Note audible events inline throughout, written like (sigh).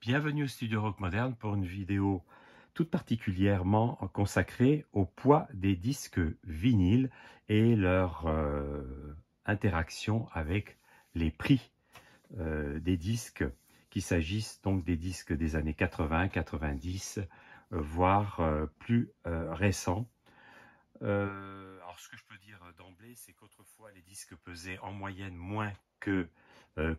Bienvenue au Studio Rock Moderne pour une vidéo toute particulièrement consacrée au poids des disques vinyles et leur euh, interaction avec les prix euh, des disques, qu'il s'agisse donc des disques des années 80, 90, euh, voire plus récents. alors ce que je peux dire d'emblée, c'est qu'autrefois les disques pesaient en moyenne moins que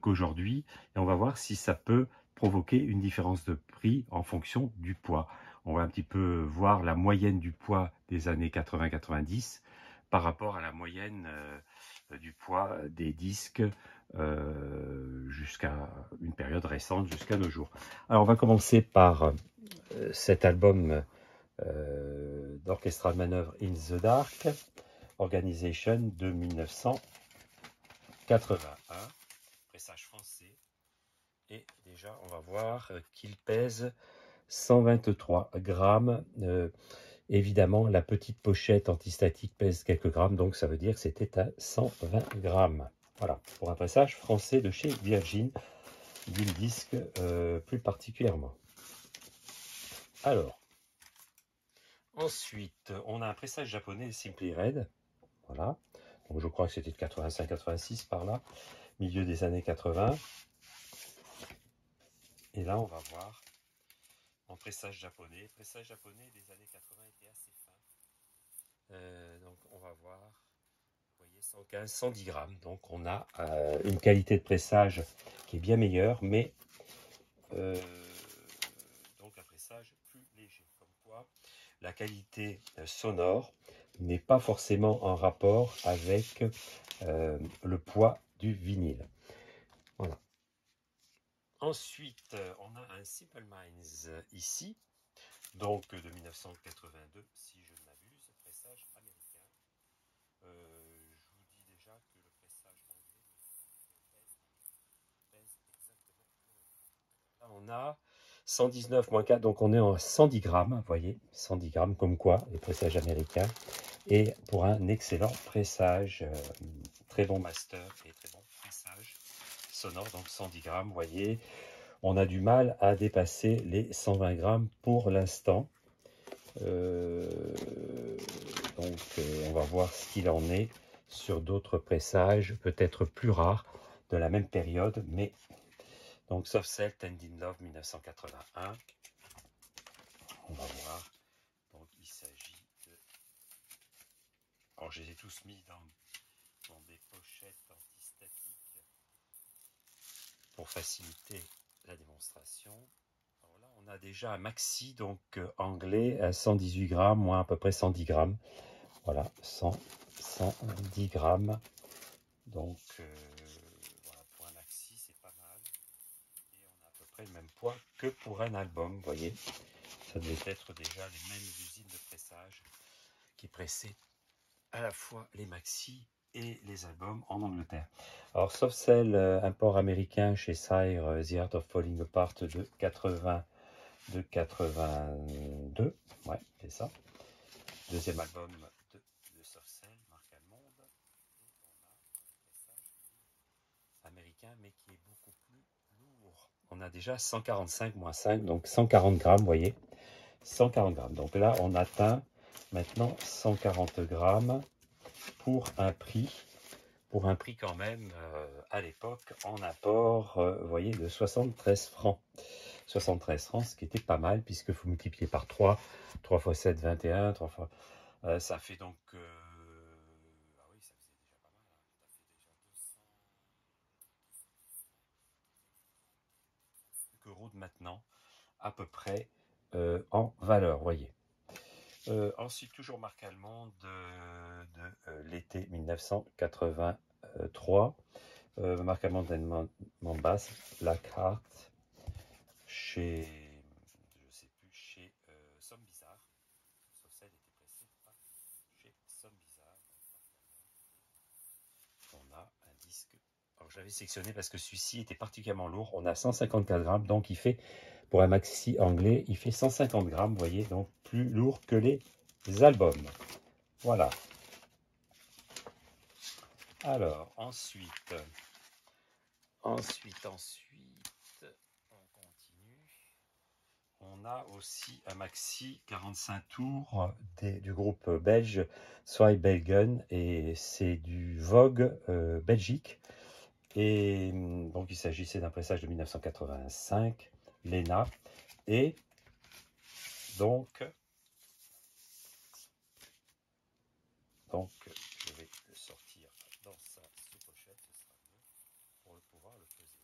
qu'aujourd'hui, et on va voir si ça peut provoquer une différence de prix en fonction du poids. On va un petit peu voir la moyenne du poids des années 80-90 par rapport à la moyenne euh, du poids des disques euh, jusqu'à une période récente, jusqu'à nos jours. Alors on va commencer par euh, cet album d'Orchestral Manœuvre in the Dark, Organization de 1981, pressage français. Et déjà, on va voir euh, qu'il pèse 123 grammes. Euh, évidemment, la petite pochette antistatique pèse quelques grammes, donc ça veut dire que c'était à 120 grammes. Voilà, pour un pressage français de chez Virgin, du disque euh, plus particulièrement. Alors, ensuite, on a un pressage japonais Simply Red. Voilà, je crois que c'était de 85-86 par là, milieu des années 80. Et là, on va voir en pressage japonais. Pressage japonais des années 80 était assez fin. Euh, donc, on va voir, vous voyez, 115, 110 grammes. Donc, on a euh, une qualité de pressage qui est bien meilleure, mais euh, donc un pressage plus léger. Comme quoi, la qualité sonore n'est pas forcément en rapport avec le poids du vinyle. Voilà. Ensuite, euh, on a un Simple Minds euh, ici, donc de 1982, si je ne m'abuse, pressage américain. Euh, je vous dis déjà que le pressage anglais pèse, exactement Là, on a 119 4, donc on est en 110 grammes, vous voyez, 110 grammes, comme quoi, les pressages américains. Et pour un excellent pressage, très bon master et très bon pressage sonore, donc 110 grammes, vous voyez. On a du mal à dépasser les 120 grammes pour l'instant. Euh, donc euh, on va voir ce qu'il en est sur d'autres pressages, peut-être plus rares, de la même période, mais donc Soft Cell, Tending Love 1981. On va voir. Donc il s'agit de. Alors je les ai tous mis dans, des pochettes antistatiques pour faciliter la démonstration. Alors on a déjà un maxi, donc euh, anglais, à 118 grammes, moins à peu près 110 grammes. Voilà, 100, 110 grammes. Donc, euh, voilà, pour un maxi, c'est pas mal. Et on a à peu près le même poids que pour un album, voyez. Ça devait être déjà les mêmes usines de pressage qui pressaient à la fois les maxi et les albums en Angleterre. Alors, sauf celle euh, un port américain chez Sire, euh, The Art of Falling Apart de 80, de 82, ouais, c'est ça. Deuxième album de, de Soft marque allemande. Et on a un américain, mais qui est beaucoup plus lourd. On a déjà 145 moins 5, donc 140 grammes, vous voyez. 140 grammes. Donc là, on atteint maintenant 140 grammes pour un prix, pour un prix quand même euh, à l'époque en apport, euh, voyez, de 73 francs. 73 francs, ce qui était pas mal, puisque vous multipliez par 3, 3 fois 7, 21, 3 fois... Euh, ça fait donc... ah oui, ça faisait déjà pas mal, hein. ça fait déjà 200 euros de maintenant, à peu près, en valeur, voyez. Euh, ensuite, toujours marque allemande de, euh, l'été 1983. Euh, marque allemande d'Edmond basse, la carte chez, je sais plus, chez Somme Bizarre. Celle était chez Somme Bizarre. On a un disque. Alors, j'avais sectionné parce que celui-ci était particulièrement lourd. On a 154 grammes, donc il fait pour un maxi anglais, il fait 150 grammes, vous voyez, donc plus lourd que les albums. Voilà. Alors, ensuite, ensuite, ensuite, on continue. on a aussi un maxi 45 tours du groupe belge Belgen et c'est du Vogue euh, Belgique. Et donc il s'agissait d'un pressage de 1985, Lena. Et donc, donc je vais le sortir dans sa sous-pochette, ce sera pour le pouvoir le peser.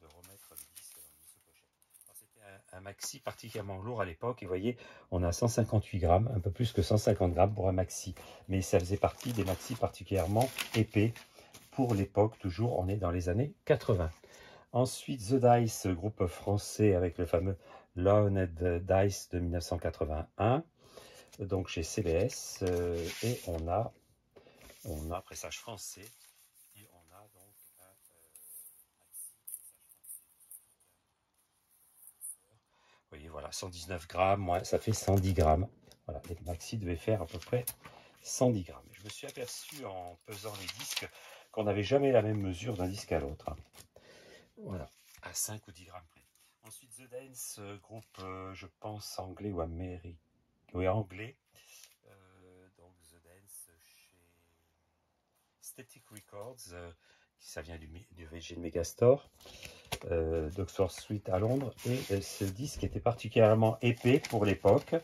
De, de remettre le disque dans une sous-pochette. C'était un, un, maxi particulièrement lourd à l'époque. Et vous voyez, on a 158 grammes, un peu plus que 150 grammes pour un maxi. Mais ça faisait partie des maxi particulièrement épais pour l'époque. Toujours, on est dans les années 80. Ensuite, The Dice, groupe français avec le fameux Leonard Dice de 1981, donc chez CBS. Euh, et on a, on a pressage français. Et on a donc un euh, Vous voyez, voilà, 119 grammes, ça fait 110 grammes. Voilà, maxi devaient faire à peu près 110 grammes. Je me suis aperçu en pesant les disques qu'on n'avait jamais la même mesure d'un disque à l'autre. Voilà, à 5 ou 10 grammes près. Ensuite, The Dance, euh, groupe, euh, je pense, anglais ou américain. Oui, anglais. Euh, donc, The Dance chez Static Records, qui ça vient du, du Virgin Megastore, d'Oxford Street à Londres. Et ce disque était particulièrement épais pour l'époque.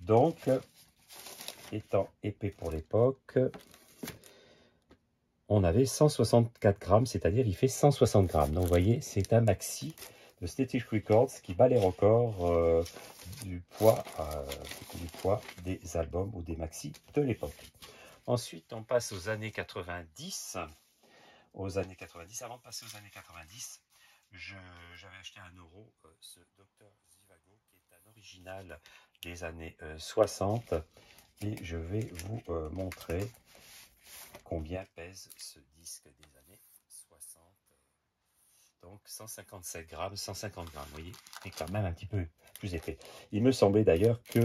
Donc, étant épais pour l'époque, on avait 164 grammes, c'est-à-dire il fait 160 grammes. Donc vous voyez, c'est un maxi de Static Records qui bat les records euh, du, poids, euh, du poids des albums ou des maxi de l'époque. Ensuite, on passe aux années 90. Aux années 90, avant de passer aux années 90, j'avais acheté un euro euh, ce Dr Zivago qui est un original des années 60 et je vais vous montrer combien pèse ce disque des années 60 donc 157 grammes, 150 grammes, vous voyez, c'est quand même un petit peu plus épais. Il me semblait d'ailleurs que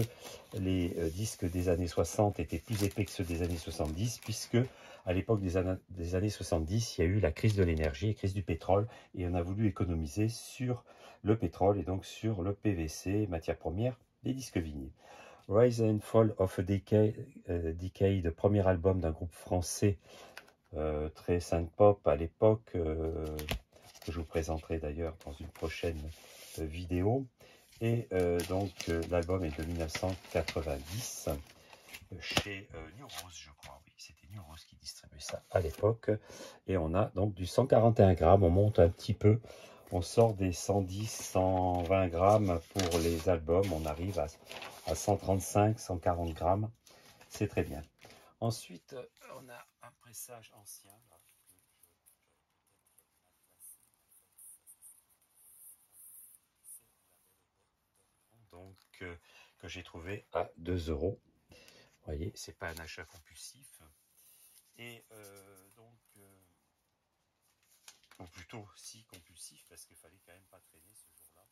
les euh, disques des années 60 étaient plus épais que ceux des années 70, puisque à l'époque des, des, années 70, il y a eu la crise de l'énergie, la crise du pétrole, et on a voulu économiser sur le pétrole et donc sur le PVC, matière première des disques vinyles. Rise and Fall of a euh, Decade premier album d'un groupe français euh, très synth pop à l'époque, euh, que je vous présenterai d'ailleurs dans une prochaine vidéo. Et donc l'album est de 1990 chez New Rose, je crois. Oui, c'était New Rose qui distribuait ça à l'époque. Et on a donc du 141 grammes. On monte un petit peu on sort des 110, 120 grammes pour les albums, on arrive à, 135, 140 grammes, c'est très bien. Ensuite, on a un pressage ancien. donc euh, que j'ai trouvé à 2 euros. Vous voyez, c'est pas un achat compulsif. Et euh, donc, euh, ou plutôt si compulsif, parce qu'il fallait quand même pas traîner ce jour-là.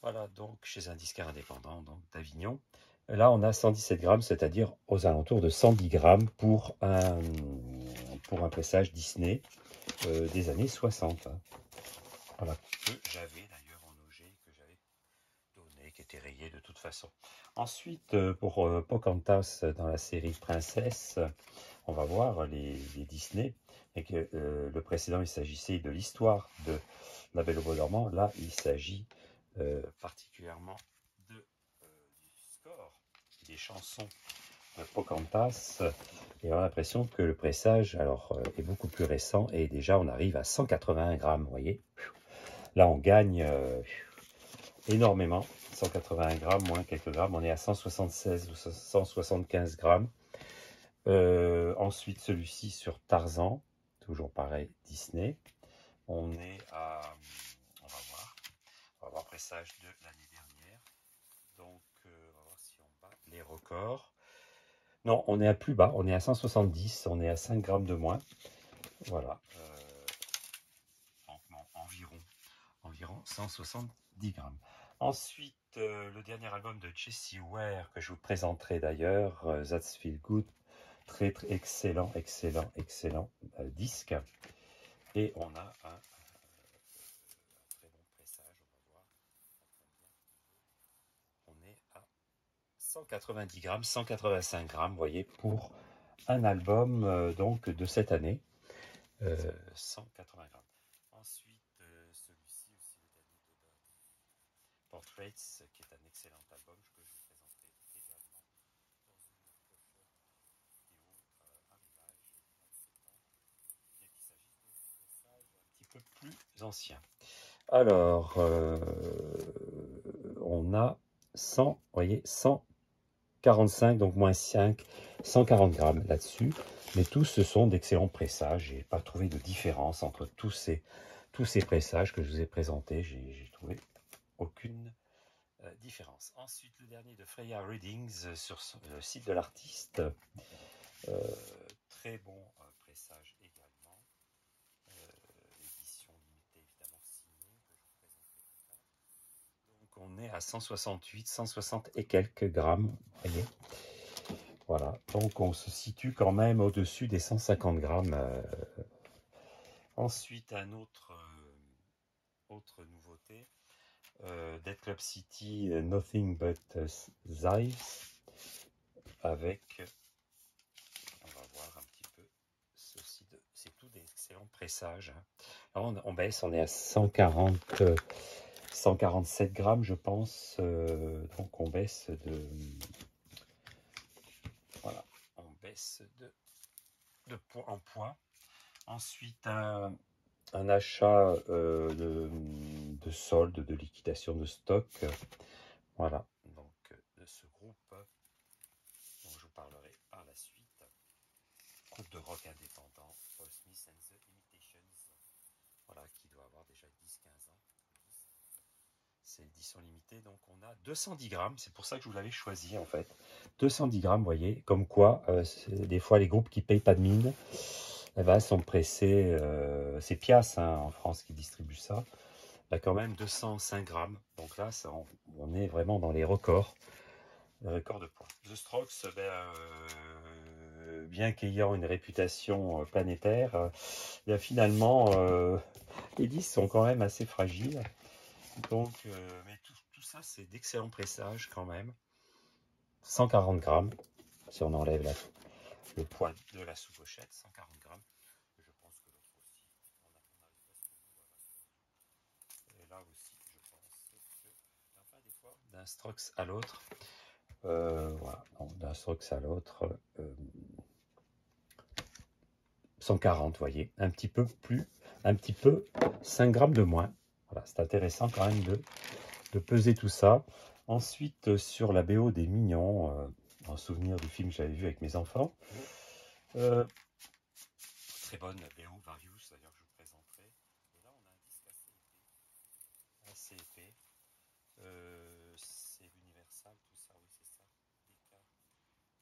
Voilà, donc chez un disquaire indépendant d'Avignon. Là, on a 117 grammes, c'est-à-dire aux alentours de 110 grammes pour un, pour un pressage Disney euh, des années 60. Voilà, que j'avais d'ailleurs en OG, que j'avais rayé de toute façon. Ensuite, euh, pour euh, Pocahontas dans la série Princesse, on va voir les, Disney. Et que euh, le précédent, il s'agissait de l'histoire de La Belle au Bois dormant. Là, il s'agit particulièrement du score des chansons de Pocahontas. Et on a l'impression que le pressage alors, est beaucoup plus récent. Et déjà, on arrive à 181 grammes, vous voyez. Là, on gagne énormément. 180 grammes, moins quelques grammes. On est à 176 ou 175 grammes. Euh, ensuite, celui-ci sur Tarzan, toujours pareil, Disney. On est à, on va voir, on va voir pressage de l'année dernière. Donc, euh, on va voir si on bat les records. Non, on est à plus bas, on est à 170, on est à 5 grammes de moins. Voilà. Euh, environ, environ 170 grammes. Ensuite, euh, le dernier album de Jessie Ware, que je vous présenterai d'ailleurs, euh, That's Feel Good, Très, très excellent, excellent, excellent euh, disque. Et on a un, très bon pressage. On va voir On est à 190 grammes, 185 grammes, vous voyez, pour un album donc de cette année. 180 grammes. Ensuite, celui-ci aussi, le dernier de Portraits, qui est un excellent album que je vous présenterai également dans une vidéo euh, un petit peu plus anciens. Alors, euh, on a 100, vous voyez, 145, donc moins 5, 140 grammes là-dessus. Mais tous, ce sont d'excellents pressages. Je n'ai pas trouvé de différence entre tous ces, tous ces pressages que je vous ai présentés. J'ai trouvé aucune euh, Ensuite, le dernier de Freya Readings euh, sur le site de l'artiste. Euh, très bon pressage également. Édition limitée évidemment signée. Donc on est à 168, 160 et quelques grammes. Voyez voilà, donc on se situe quand même au-dessus des 150 grammes. Ensuite, un autre, autre nouveauté, euh, Dead Club City euh, Nothing But Zeiss avec, on va voir un petit peu ceci, c'est tout des excellents pressages. Hein. on, baisse, on est à 140, 147 grammes je pense, euh, donc on baisse de, voilà, on baisse de, de poids en poids. Ensuite, un, un achat euh, de, solde, de liquidation de stock. Voilà, donc de ce groupe dont je vous parlerai par la suite. Groupe de rock indépendant, Paul Smith and the Imitations. Voilà, qui doit avoir déjà 10-15 ans. C'est l'édition limitée, donc on a 210 grammes, c'est pour ça que je vous l'avais choisi en fait. 210 grammes, voyez, comme quoi, euh, des fois les groupes qui payent pas de mine, eh ben, sont pressés, euh, c'est Pias hein, en France qui distribue ça, a quand même 205 grammes. Donc là, ça, on, est vraiment dans les records, les records de poids. The Strokes, ben, euh, bien qu'ayant une réputation euh, planétaire, bien finalement, les disques sont quand même assez fragiles. Donc, mais tout, tout ça, c'est d'excellents pressages quand même. 140 grammes, si on enlève la, le poids de la sous-pochette, 140 grammes. Je pense que l'autre aussi, on a, on Et là aussi, je pense que, enfin des fois, d'un Strox à l'autre, euh, voilà, d'un Strox à l'autre, euh, 140, vous voyez, un petit peu plus, un petit peu 5 grammes de moins. Voilà, c'est intéressant quand même de, de peser tout ça. Ensuite, sur la BO des Mignons, euh, en souvenir du film que j'avais vu avec mes enfants. Euh, très bonne BO Various, d'ailleurs, que je vous présenterai. Et là, on a un disque assez épais. Assez épais. Euh, c'est l'Universal, tout ça, oui, c'est ça. DK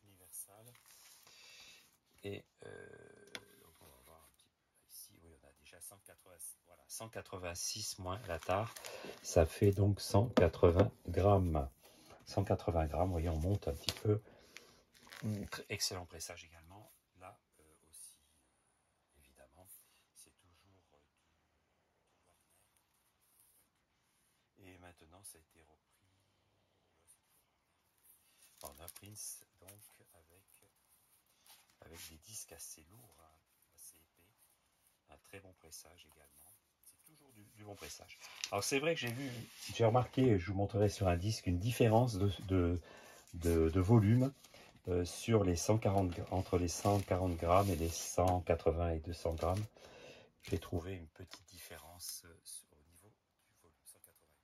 Universal. Et euh, donc on va voir un petit peu ici, oui, on a déjà 186, voilà, 186 moins la tare. Ça fait donc 180 grammes. 180 grammes, vous voyez, on monte un petit peu. Mm. Excellent pressage également. Là euh, aussi, évidemment, c'est toujours euh, Et maintenant, ça a été repris. On a Prince, donc, avec, avec des disques assez lourds, hein, assez épais. Un très bon pressage également du, bon pressage. Alors c'est vrai que j'ai vu, j'ai remarqué, je vous montrerai sur un disque, une différence de, volume euh, sur les 140, entre les 140 grammes et les 180 et 200 grammes. J'ai trouvé une petite différence euh, au niveau du volume 188.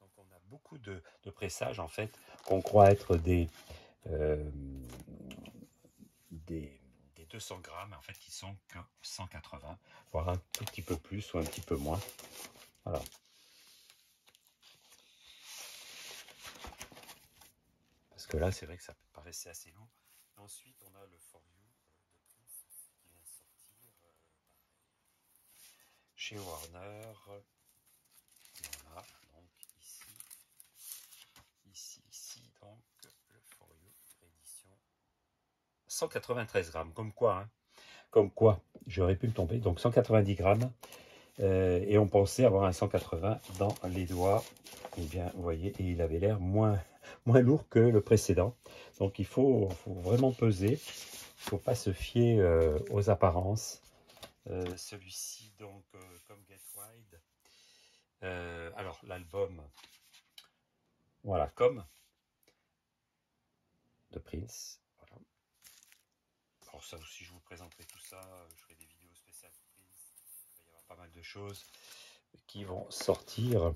Donc on a beaucoup de, de pressages en fait qu'on croit être des, euh, des 200 grammes, en fait, qui sont que 180, voire un tout petit peu plus ou un petit peu moins. Voilà. Parce que là, c'est vrai que ça paraissait assez lourd. Ensuite, on a le For You euh, qui vient sortir euh, chez Warner. Voilà, donc ici, ici, ici, donc 193 grammes. Comme quoi, hein. comme quoi, j'aurais pu me tomber. Donc 190 grammes. Euh, et on pensait avoir un 180 dans les doigts. Et eh bien, vous voyez, et il avait l'air moins, (laughs) lourd que le précédent. Donc il faut, vraiment peser. Il ne faut pas se fier euh, aux apparences. Euh, celui-ci, donc, comme Get Wide. alors, l'album, voilà, comme de Prince. Ça aussi, je vous présenterai tout ça. Je ferai des vidéos spéciales. Il va y avoir pas mal de choses qui vont sortir.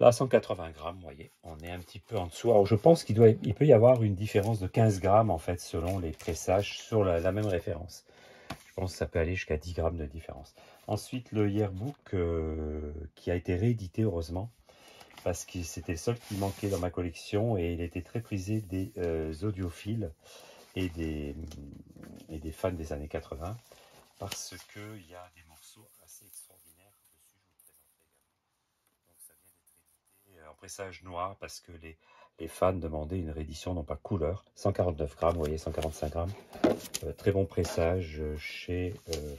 Là, 180 grammes, vous voyez, on est un petit peu en dessous. Alors, je pense qu'il il peut y avoir une différence de 15 grammes, en fait, selon les pressages sur la, même référence. Je pense que ça peut aller jusqu'à 10 grammes de différence. Ensuite, le yearbook euh, qui a été réédité, heureusement, parce que c'était le seul qui manquait dans ma collection et il était très prisé des euh, audiophiles et des, fans des années 80 parce qu'il y a des morceaux assez extraordinaires dessus, je vous le présenterai également. Donc ça vient d'être édité en pressage noir parce que les, fans demandaient une réédition, non pas couleur, 149 grammes, vous voyez, 145 grammes. Euh, très bon pressage chez... Euh,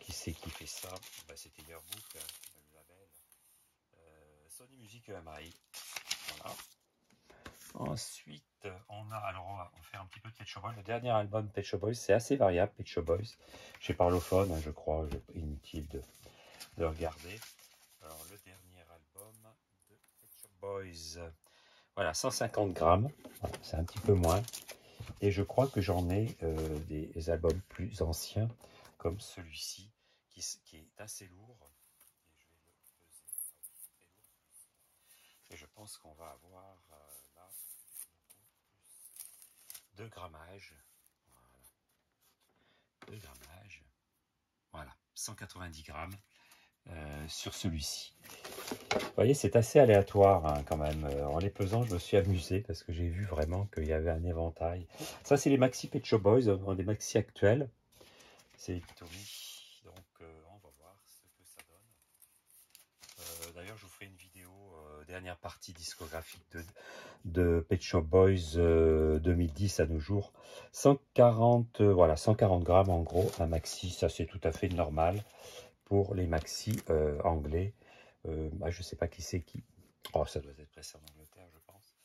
qui c'est qui fait ça? Bah, C'était Yearbook, hein. Sony Music EMI. Voilà. Ensuite, on a, alors on va faire un petit peu de Pet Shop Boys. Le dernier album Pet Shop Boys, c'est assez variable, Pet Shop Boys. Chez Parlophone, hein, je crois, inutile de, de regarder. Alors, le dernier album de Pet Shop Boys, voilà, 150 grammes, c'est un petit peu moins. Et je crois que j'en ai euh, des albums plus anciens, comme celui-ci, qui, est assez lourd. je pense qu'on va avoir euh, là de grammage. Voilà. De grammage. Voilà, 190 grammes euh, sur celui-ci. Vous voyez, c'est assez aléatoire hein, quand même. Euh, en les pesant, je me suis amusé parce que j'ai vu vraiment qu'il y avait un éventail. Ça, c'est les Maxi Pet Shop Boys, des Maxi actuels. C'est. Donc, on va voir ce que ça donne. D'ailleurs, je vous ferai une vidéo dernière partie discographique de, de Pet Shop Boys 2010 euh, à nos jours. 140, euh, voilà, 140 grammes en gros, un maxi, ça c'est tout à fait normal pour les maxi euh, anglais. Bah, je sais pas qui c'est qui. Oh, ça doit être pressé en Angleterre, je pense.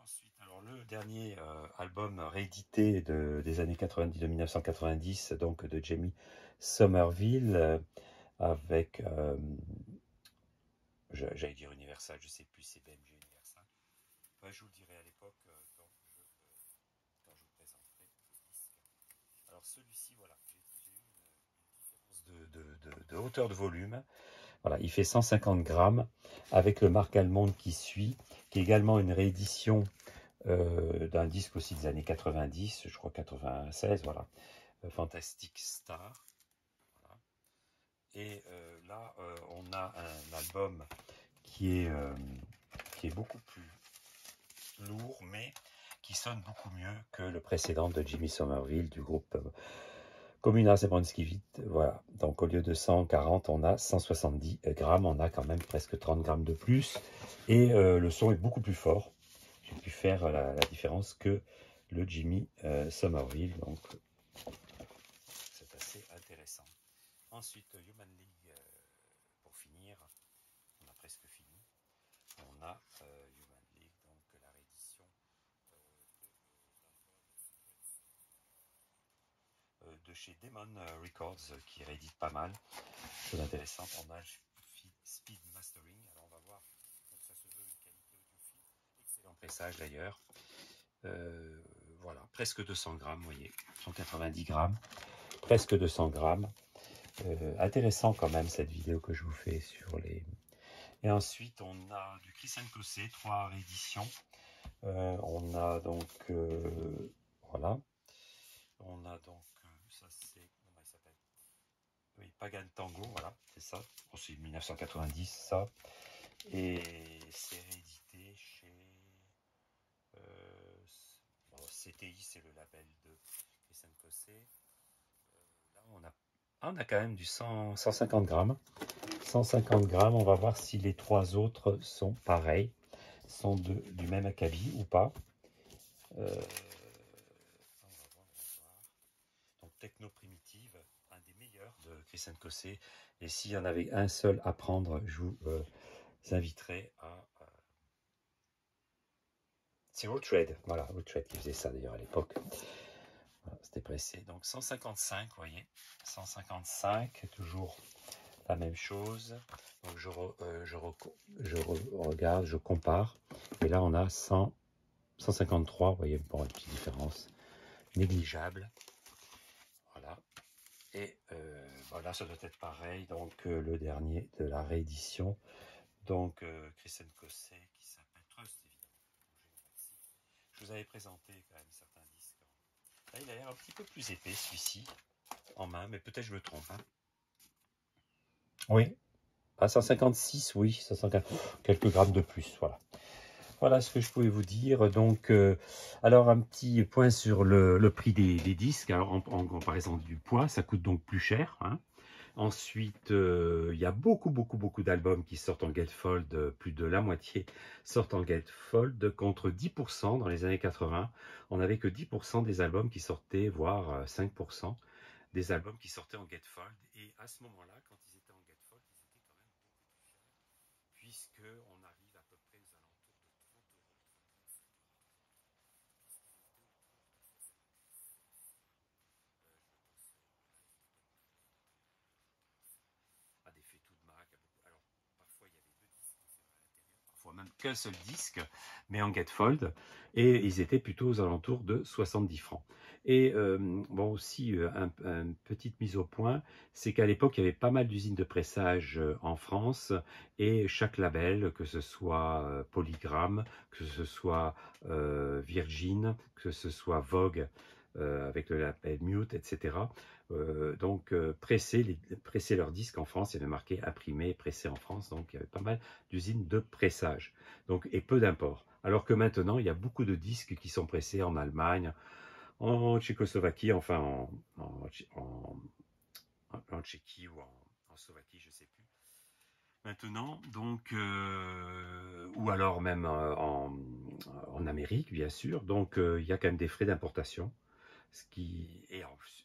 ensuite, alors le dernier album réédité de, des années 90, de 1990, donc de Jamie Somerville, avec j'allais dire Universal, je sais plus, c'est BMG Universal. je vous le dirai à l'époque euh, quand, euh, quand, je vous présenterai le disque. Alors celui-ci, voilà, j'ai eu une, différence de, hauteur de volume. Voilà, il fait 150 grammes avec le Marc Allemande qui suit, qui est également une réédition euh, d'un disque aussi des années 90, je crois 96, voilà, Fantastic Star. Et euh, là, euh, on a un album qui est, euh, qui est beaucoup plus lourd, mais qui sonne beaucoup mieux que le précédent de Jimmy Somerville du groupe Communard Zebronsky Voilà, donc au lieu de 140, on a 170 grammes, on a quand même presque 30 grammes de plus, et le son est beaucoup plus fort. J'ai pu faire la, la, différence que le Jimmy Somerville, donc c'est assez intéressant. Ensuite, Human League, euh, pour finir, on a presque fini. On a euh, Human League, donc la réédition euh, de, chez Demon Records qui réédite pas mal. Chose intéressante, on a Speed Mastering. Alors on va voir, donc ça se veut une qualité excellent pressage d'ailleurs. voilà, presque 200 grammes, vous voyez, 190 grammes, presque 200 grammes. Euh, intéressant quand même cette vidéo que je vous fais sur les... Et ensuite, on a du Chris Cossé, trois rééditions. Euh, on a donc... Euh, voilà. On a donc... ça c'est... Oui, Pagan Tango, voilà, c'est ça. c'est 1990, ça. Et c'est réédité chez... CTI, c'est le label de Chris Cossé. a ah, on a quand même du 150 grammes. 150 grammes, on va voir si les trois autres sont pareils, sont de, du même acabit ou pas. Euh, Christian Cossé. Et s'il y en avait un seul à prendre, je vous inviterai à... C'est Trade, voilà, Trade qui faisait ça d'ailleurs à l'époque. C'était pressé. Donc 155, vous voyez, 155, toujours la même chose. Donc je, euh, je, regarde, je compare. Et là, on a 100, 153, vous voyez, bon, une petite différence négligeable. Voilà. Et euh, voilà, ça doit être pareil. Donc euh, le dernier de la réédition. Donc Christian Cosset qui s'appelle Trust, évidemment. Je vous avais présenté quand même certains disques. Il a l'air un petit peu plus épais celui-ci en main, mais peut-être je me trompe. Hein. Oui. À 156, oui, 150, quelques grammes de plus, voilà. Voilà ce que je pouvais vous dire. Donc, euh, alors un petit point sur le, prix des, disques. Alors, en, comparaison du poids, ça coûte donc plus cher. Hein. Ensuite, euh, il y a beaucoup, beaucoup, beaucoup d'albums qui sortent en gatefold. Plus de la moitié sortent en gatefold, contre 10% dans les années 80. On n'avait que 10% des albums qui sortaient, voire 5% euh, des albums qui sortaient en gatefold. Et à ce moment-là, quand on arrive à peu près aux alentours de 30 euros, 35 euros, puisqu'ils étaient autour de 70. Euh, je pense à des Fétou de Mac, alors parfois il y avait deux disques à l'intérieur, parfois même qu'un seul disque, mais en gatefold, et ils étaient plutôt aux alentours de 70 francs. Et euh, bon aussi, une euh, petite mise au point, c'est qu'à l'époque, il y avait pas mal d'usines de pressage euh, en France et chaque label, que ce soit Polygram, que ce soit Virgin, que ce soit Vogue, avec le label Mute, etc. donc presser, les, presser leurs disques en France, il y avait marqué imprimé, pressé en France, donc il y avait pas mal d'usines de pressage, donc et peu d'imports. Alors que maintenant, il y a beaucoup de disques qui sont pressés en Allemagne, en Tchécoslovaquie, enfin en, en, Tchéquie ou en, Slovaquie, je ne sais plus. Maintenant, donc, euh, ou alors même euh, en, Amérique, bien sûr. Donc, euh, il y a quand même des frais d'importation. Ce qui, et en plus,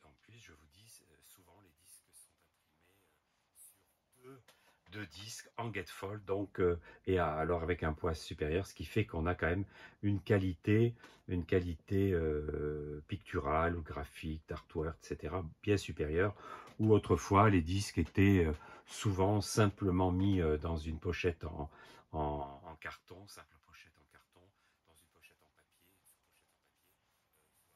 de disques en gatefold, donc euh, et alors avec un poids supérieur, ce qui fait qu'on a quand même une qualité, une qualité euh, picturale ou graphique, d'artwork, etc. bien supérieure. Où autrefois les disques étaient euh, souvent simplement mis dans une pochette en carton, dans une pochette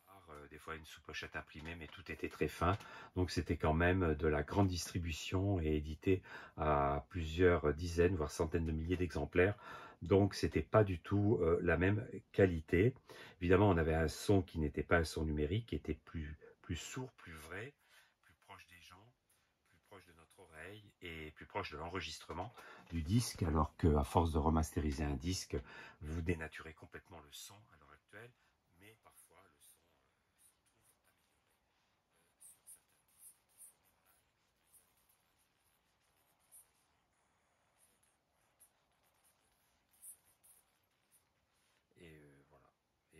en papier, des une sous-pochette imprimée, mais tout était très fin. Donc c'était quand même de la grande distribution et édité à plusieurs dizaines, voire centaines de milliers d'exemplaires. Donc c'était pas du tout euh, la même qualité. Évidemment, on avait un son qui n'était pas un son numérique, qui était plus, plus sourd, plus vrai, plus proche des gens, plus proche de notre oreille et plus proche de l'enregistrement du disque, alors qu'à force de remasteriser un disque, vous dénaturez complètement le son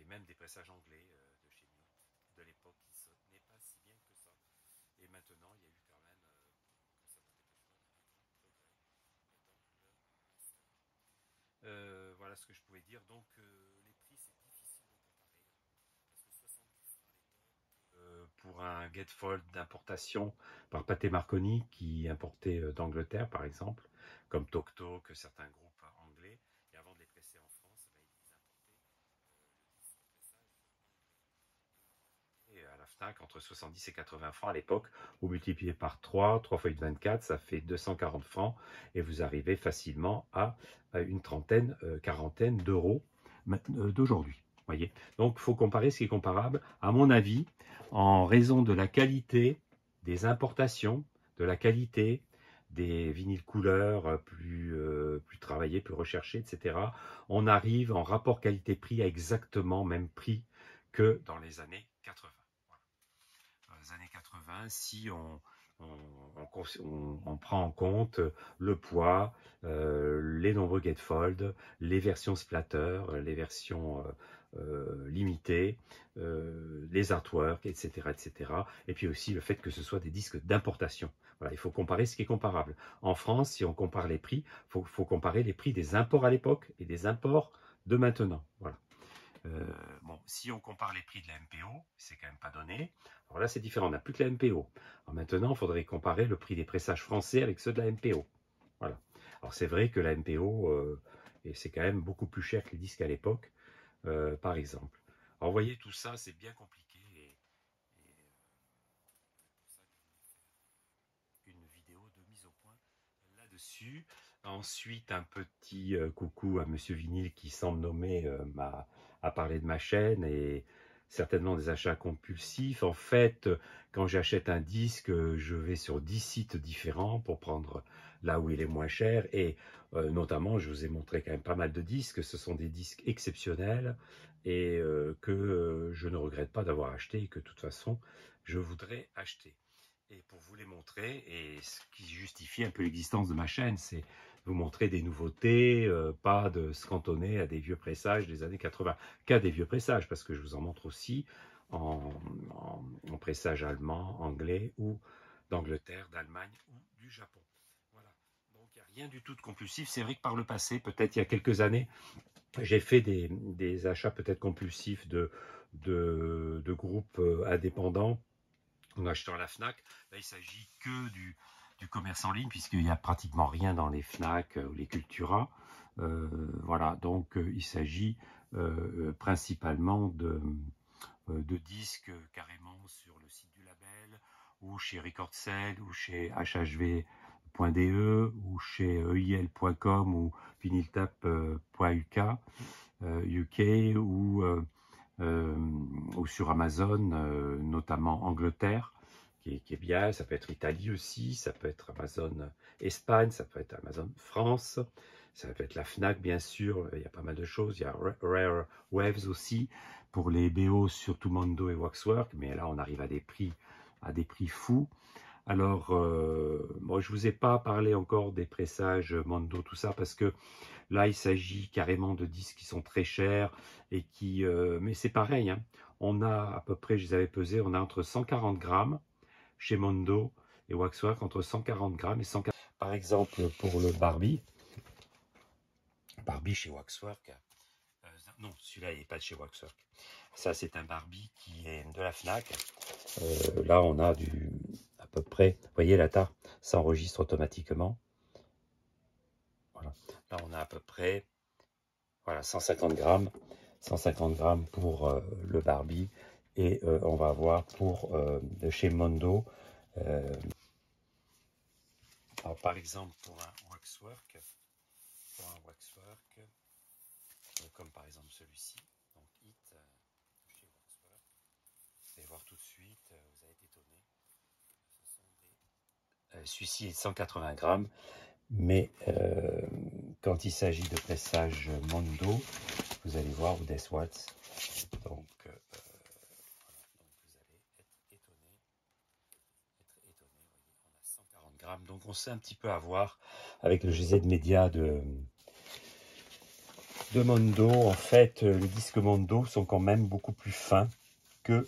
même des pressages anglais euh, de chez nous, de l'époque, qui n'est pas si bien que ça. Et maintenant, il y a eu quand même, euh, euh, voilà ce que je pouvais dire. Donc, les prix, c'est difficile comparer. parce que 70 francs pour un Getfold d'importation par Pathé Marconi, qui importait d'Angleterre, par exemple, comme Tokto, que certains groupes entre 70 et 80 francs à l'époque. Vous multipliez par 3, 3 fois 24, ça fait 240 francs et vous arrivez facilement à une trentaine, euh, quarantaine d'euros euh, d'aujourd'hui. Voyez Donc, il faut comparer ce qui est comparable. À mon avis, en raison de la qualité des importations, de la qualité des vinyles couleurs euh, plus, plus travaillés, plus recherchés, etc., on arrive en rapport qualité-prix à exactement même prix que dans les années 80 années 80, si on, prend en compte le poids, euh, les nombreux gatefold, les versions splatter, les versions euh, limitées, les artworks, etc., etc. Et puis aussi le fait que ce soit des disques d'importation. Il faut comparer ce qui est comparable. En France, si on compare les prix, il faut, comparer les prix des imports à l'époque et des imports de maintenant. Bon, si on compare les prix de la MPO, c'est quand même pas donné. Alors là, c'est différent, on n'a plus que la MPO. maintenant, il faudrait comparer le prix des pressages français avec ceux de la MPO. Voilà. Alors c'est vrai que la MPO, euh, c'est quand même beaucoup plus cher que les disques à l'époque, euh, par exemple. Alors vous voyez, tout ça, c'est bien compliqué. Euh, une vidéo de mise au point là-dessus. Ensuite, un petit coucou à Monsieur Vinil qui semble nommer à parler de ma chaîne et certainement des achats compulsifs. En fait, quand j'achète un disque, je vais sur 10 sites différents pour prendre là où il est moins cher. Et euh, notamment, je vous ai montré quand même pas mal de disques. Ce sont des disques exceptionnels et euh, que euh, je ne regrette pas d'avoir acheté et que de toute façon, je voudrais acheter. Et pour vous les montrer, et ce qui justifie un peu l'existence de ma chaîne, c'est vous montrer des nouveautés, euh, pas de se cantonner à des vieux pressages des années 80, qu'à des vieux pressages, parce que je vous en montre aussi en, pressage allemand, anglais ou d'Angleterre, d'Allemagne ou du Japon. Voilà. Donc il n'y a rien du tout de compulsif. C'est vrai que par le passé, peut-être il y a quelques années, j'ai fait des, achats peut-être compulsifs de, de, de groupes euh, indépendants en achetant à la FNAC. Là, il s'agit que du, du commerce en ligne, puisqu'il n'y a pratiquement rien dans les FNAC ou les Cultura. Euh, voilà, donc euh, il s'agit euh, principalement de, disques carrément sur le site du label, ou chez Recordcell, ou chez hhv.de, ou chez eil.com, ou vinyltap.uk, UK, ou, ou sur Amazon, notamment Angleterre qui est, bien. Ça peut être Italie aussi, ça peut être Amazon Espagne, ça peut être Amazon France, ça peut être la FNAC bien sûr, il y a pas mal de choses. Il y a Rare Waves aussi pour les BO, surtout Mondo et Waxwork, mais là on arrive à des prix, à des prix fous. Alors, euh, moi, je vous ai pas parlé encore des pressages Mondo, tout ça, parce que là, il s'agit carrément de disques qui sont très chers et qui... Euh, mais c'est pareil, hein. on a à peu près, je les avais pesés, on a entre 140 grammes chez Mondo et Waxwork entre 140 grammes et 140 Par exemple, pour le Barbie, Barbie chez Waxwork, euh, non, celui-là, il n'est pas chez Waxwork. Ça, c'est un Barbie qui est de la FNAC. Euh, là, on a du à peu près, vous voyez, la tare, ça enregistre automatiquement. Voilà. Là, on a à peu près voilà, 150 grammes. 150 grammes pour euh, le Barbie et euh, on va voir pour euh, de chez Mondo. Euh, par exemple, pour un waxwork, pour un waxwork, comme par exemple celui-ci, donc Hit chez Waxwork, vous allez voir tout de suite, vous allez être étonné. Celui-ci est 180 grammes, mais quand il s'agit de pressage Mondo, vous allez voir, ou Death Watts, donc Donc on sait un petit peu avoir avec le GZ Media de, de Mondo. En fait, les disques Mondo sont quand même beaucoup plus fins que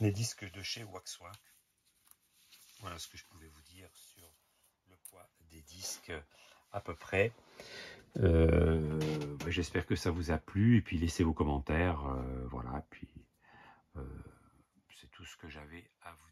les disques de chez Waxwork. Voilà ce que je pouvais vous dire sur le poids des disques à peu près. Euh, j'espère que ça vous a plu et puis laissez vos commentaires. Euh, voilà, puis euh, c'est tout ce que j'avais à vous.